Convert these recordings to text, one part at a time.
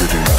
Sitting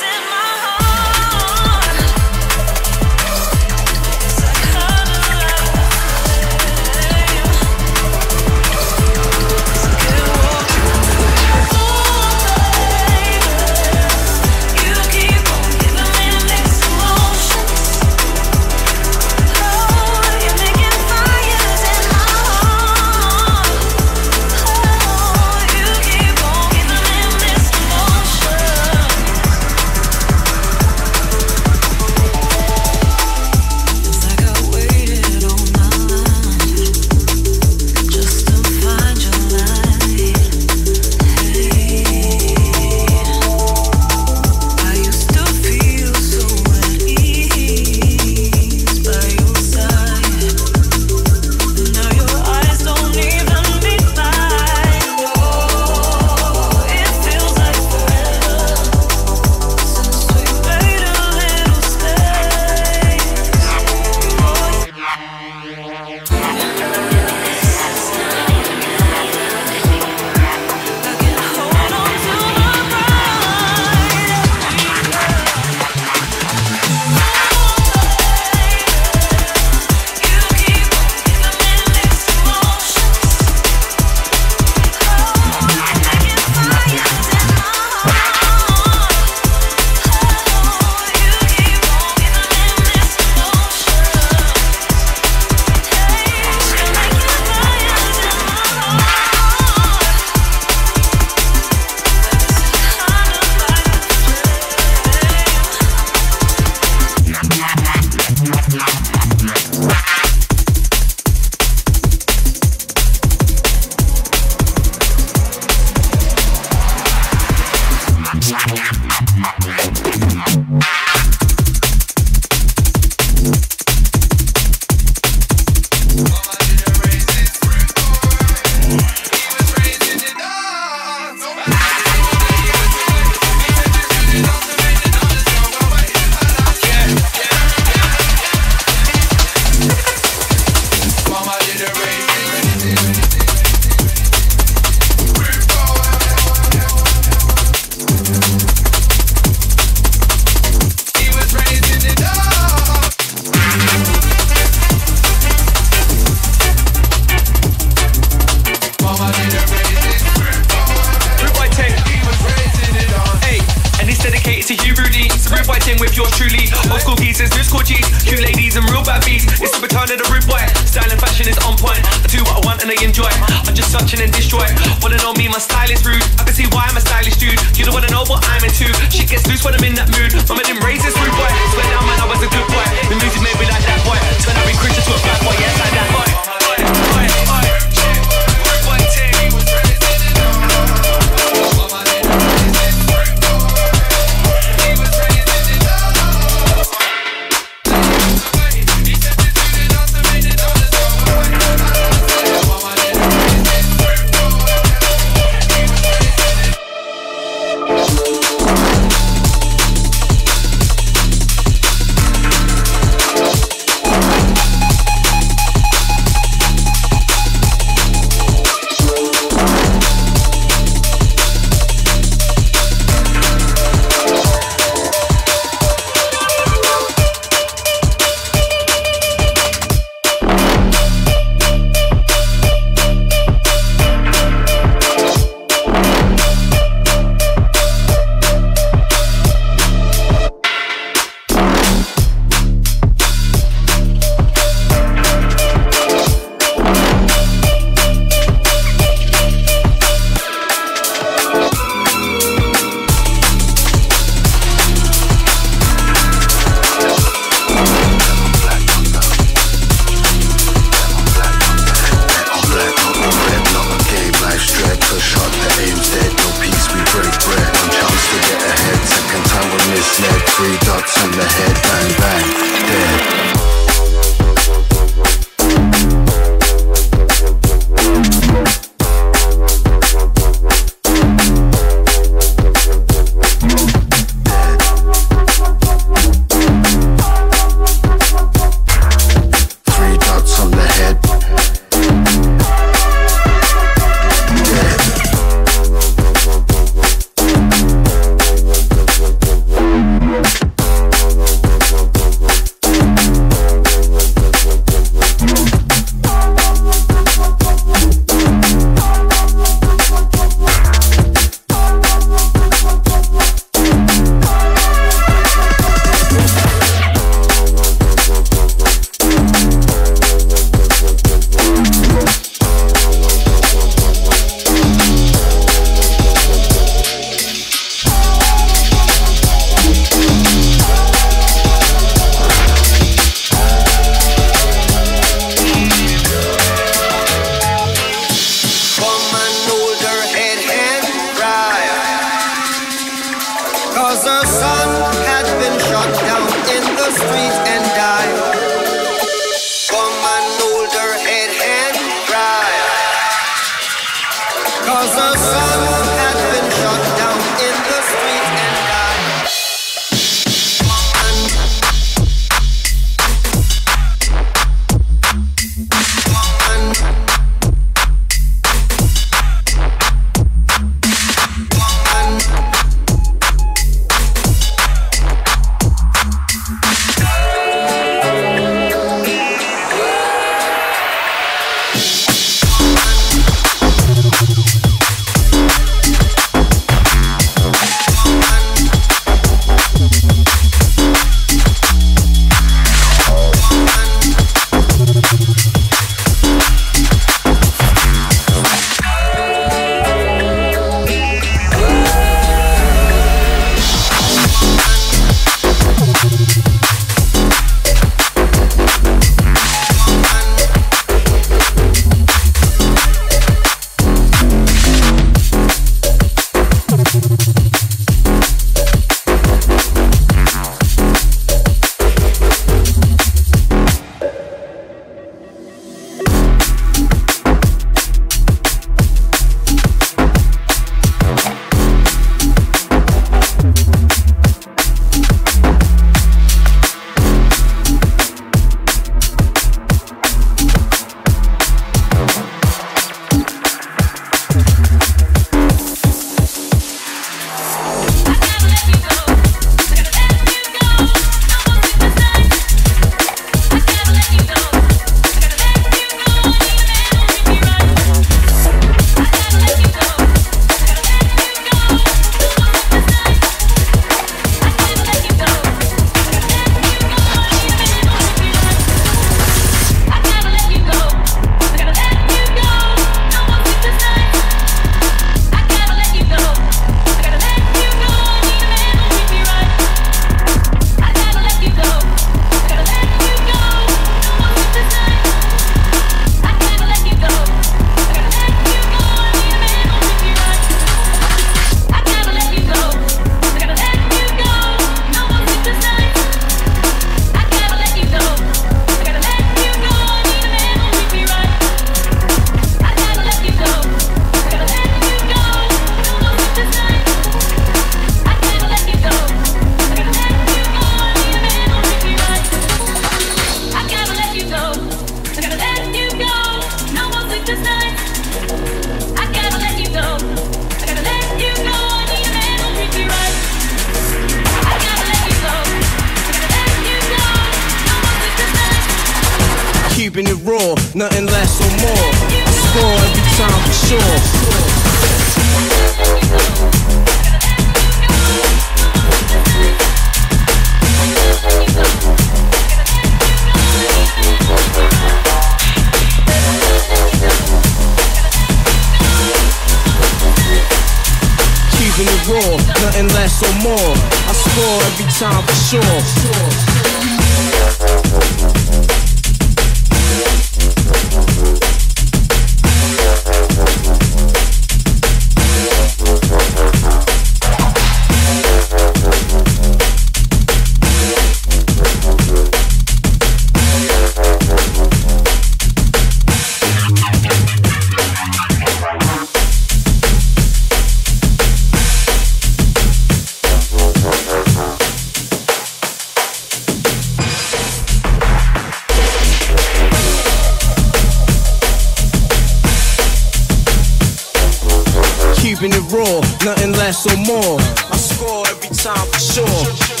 nothing less or more. I score every time for sure.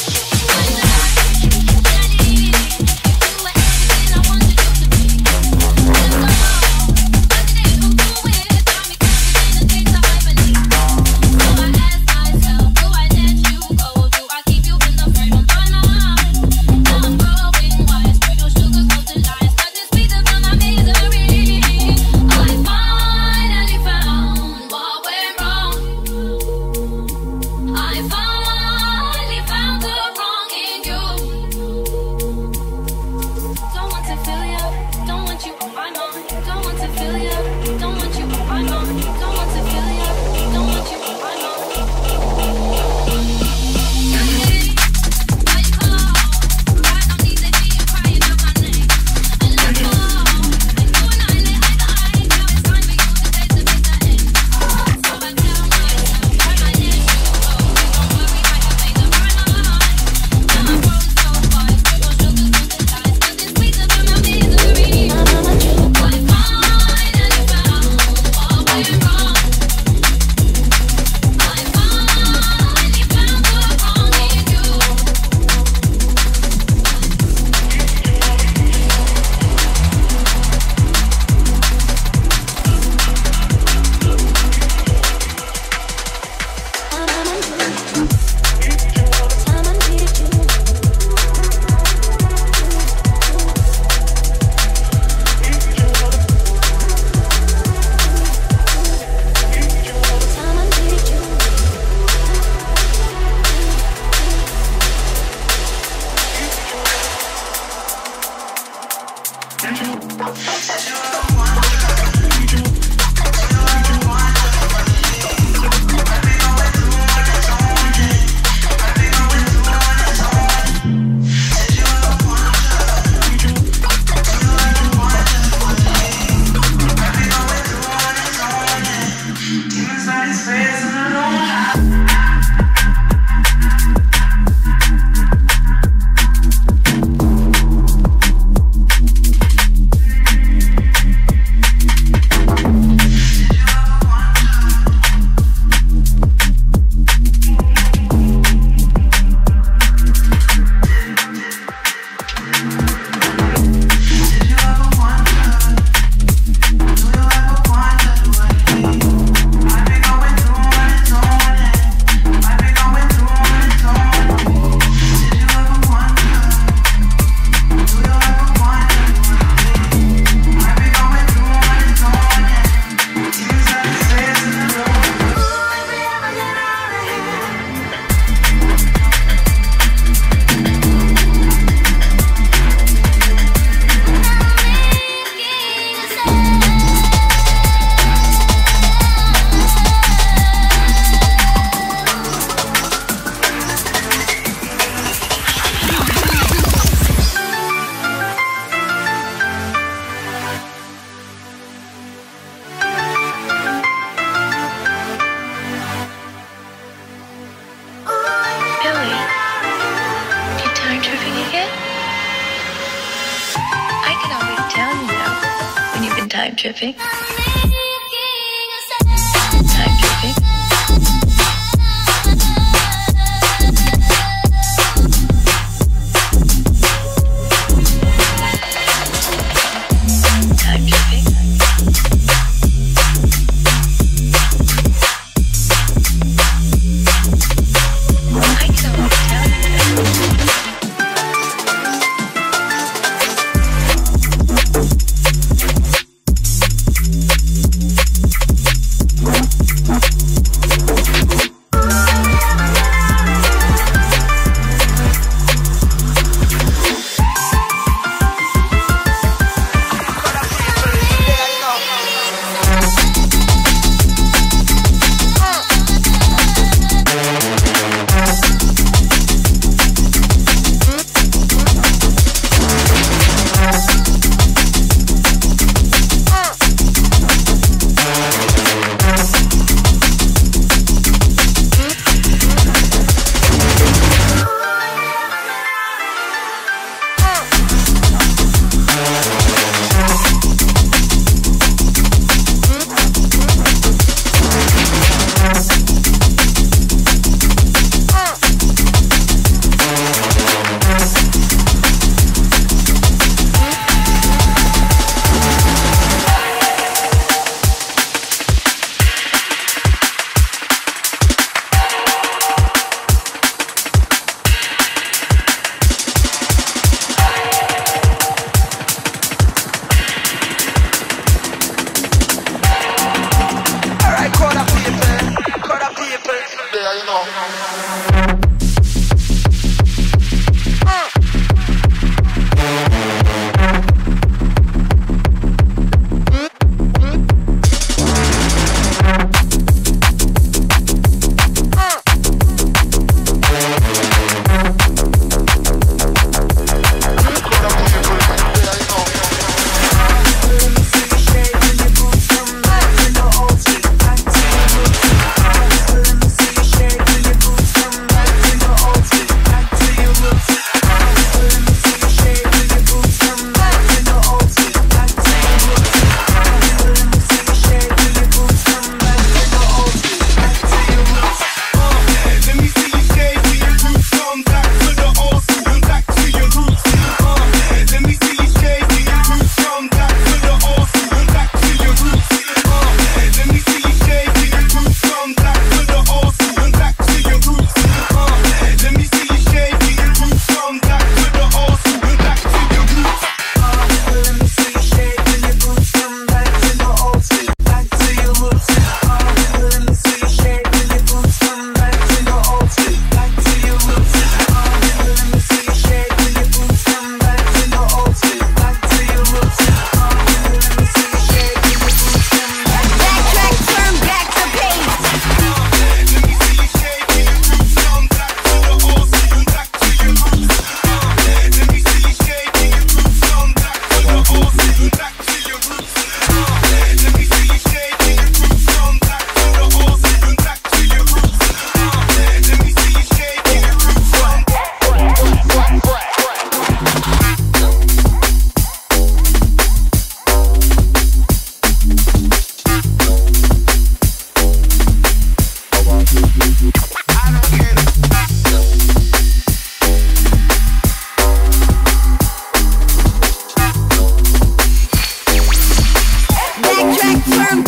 Keep her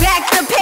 from